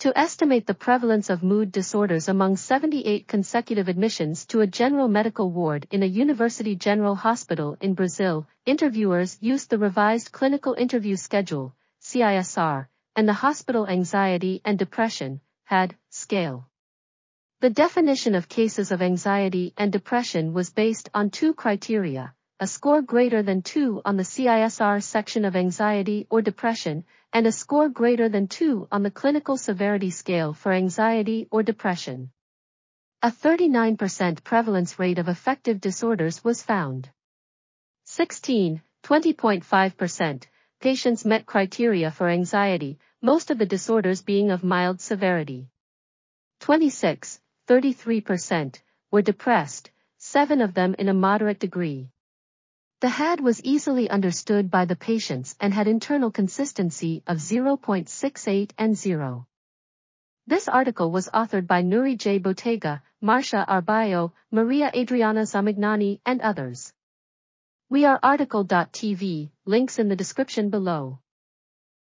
To estimate the prevalence of mood disorders among 78 consecutive admissions to a general medical ward in a University General Hospital in Brazil, interviewers used the revised clinical interview schedule, CISR, and the hospital anxiety and depression, HAD, scale. The definition of cases of anxiety and depression was based on two criteria, a score greater than 2 on the CISR section of anxiety or depression, and a score greater than 2 on the clinical severity scale for anxiety or depression. A 39% prevalence rate of affective disorders was found. 16, 20.5%, patients met criteria for anxiety, most of the disorders being of mild severity. 26, 33%, were depressed, seven of them in a moderate degree. The HAD was easily understood by the patients and had internal consistency of 0.68 and 0. This article was authored by Neury J. Botega, Marcia R. Bio, Maria Adriana Zomignani, and others. We are RTCL.TV, links in the description below.